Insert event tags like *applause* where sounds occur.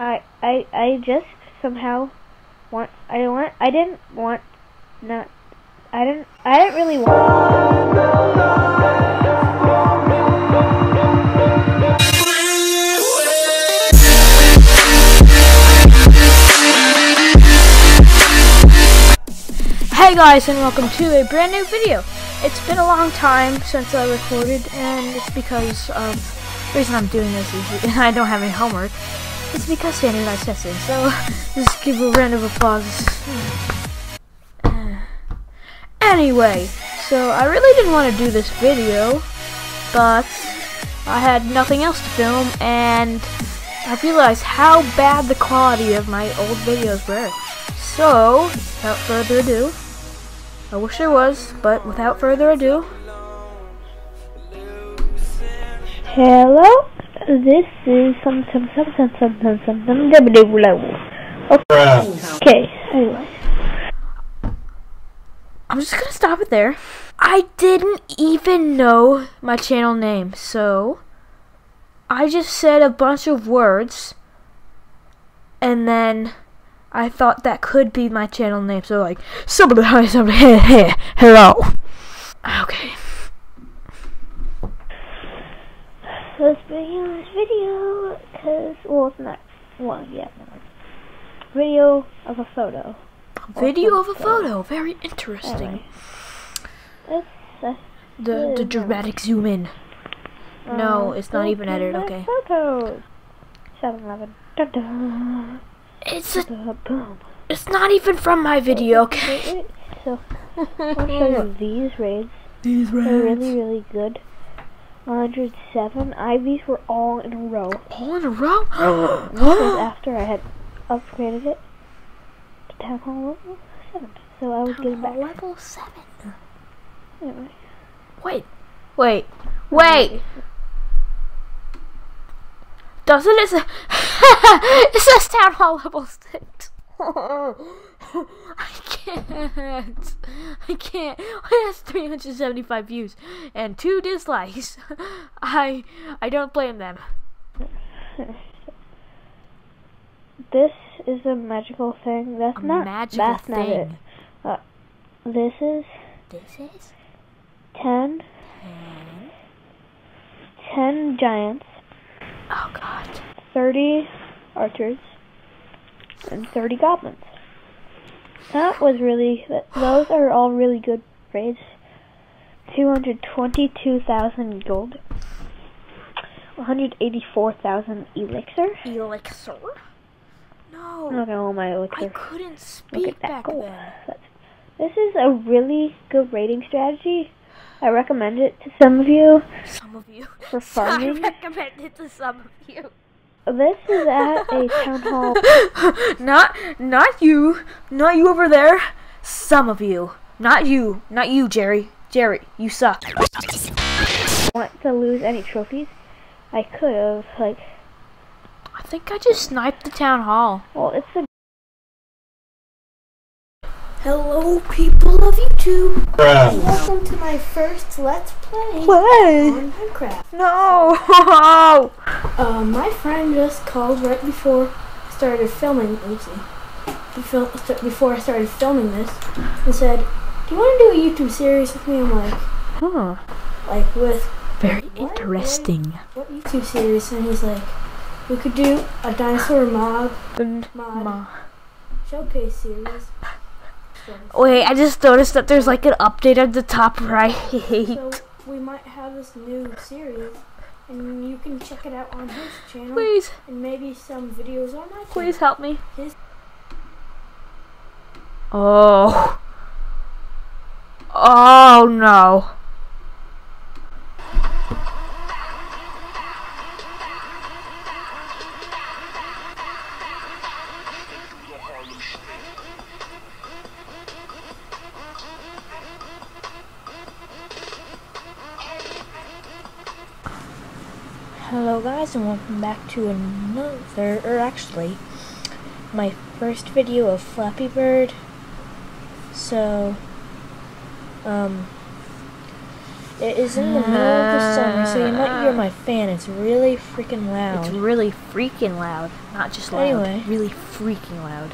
I I I just somehow want I want I didn't want not I didn't I didn't really want Hey guys and welcome to a brand new video. It's been a long time since I recorded and it's because um the reason I'm doing this is *laughs* I don't have any homework. It's because standardized testing. So *laughs* just give a round of applause. *sighs* Anyway, so I really didn't want to do this video, but I had nothing else to film and I realized how bad the quality of my old videos were. So, without further ado, I wish there was, but without further ado. Hello, this is some some some some some some some some some Okay, anyway. I'm just gonna stop it there. I didn't even know my channel name, so I just said a bunch of words and then I thought that could be my channel name. So like somebody *laughs* somebody *laughs* hello. Okay. Let's begin this video because well it's not well yeah video of a photo. Video of a photo. Very interesting. Anyway. It's, uh, The the dramatic zoom in. No, uh, it's not even edited, okay. Photos. 7-Eleven. Da-da. It's a, boom. it's not even from my video. Okay. Wait, wait. So *laughs* I'll show you these raids. These They're really, really good. 107 IVs were all in a row. All in a row? *gasps* this *gasps* after I had upgraded it to Town Hall level 7. So I was getting back. level 7? Anyway. Wait. Wait. Wait! Doesn't it say... *laughs* it says Town Hall level 6. *laughs* *laughs* can't. I can't. It has 375 views and two dislikes. *laughs* I I don't blame them. This is a magical thing. That's A not magical that's not it. thing. Uh, this is This is 10, 10 giants, oh god. 30 archers, and 30 goblins. That was really, th- those are all really good raids. 222,000 gold, 184,000 elixir. Elixir. No, not gonna hold my I couldn't Look speak at that back gold. then. This is a really good raiding strategy. I recommend it to some of you Some of you. for *laughs* farming. I recommend it to some of you. This is at a town hall. *laughs* not not you. Not you over there. Some of you. Not you. Not you, Jerry. Jerry, you suck. Want to lose any trophies? I could have like. I think I just sniped the town hall. Well, it's a Hello, people of YouTube. Welcome to my first Let's Play What? on Minecraft. No. *laughs* Uh, my friend just called right before I started filming. Let me see. Before, before I started filming this, and said, "Do you want to do a YouTube series with me?" I'm like, huh. "Like with Very What? interesting. what YouTube series?" And he's like, "We could do a dinosaur mob And mod ma- showcase series." Wait, I just noticed that there's like an update at the top right. So we might have this new series, and you can check it out on his channel, Please, and maybe some videos on my channel. please help me. His- Oh. Oh no. Hello guys and welcome back to another, or actually, my first video of Flappy Bird. So, um, It is in the middle of the summer, so you might hear my fan. It's really freaking loud. It's really freaking loud. Not just loud. Anyway. Really freaking loud.